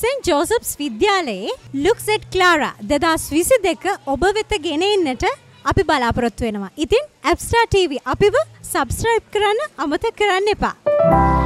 Scent ජෝසප්ස් විද්‍යාලයේ Luke's eight Clara දෙදස් විසි දෙක ඔබ වෙත ගෙනෙන්නට අපි බලාපොරොත්තු වෙනවා. ඉතින් ඇප්ස්ටා TV අපිව සබස්ක්‍රයිබ් කරන්න අමතක කරන්න එපා.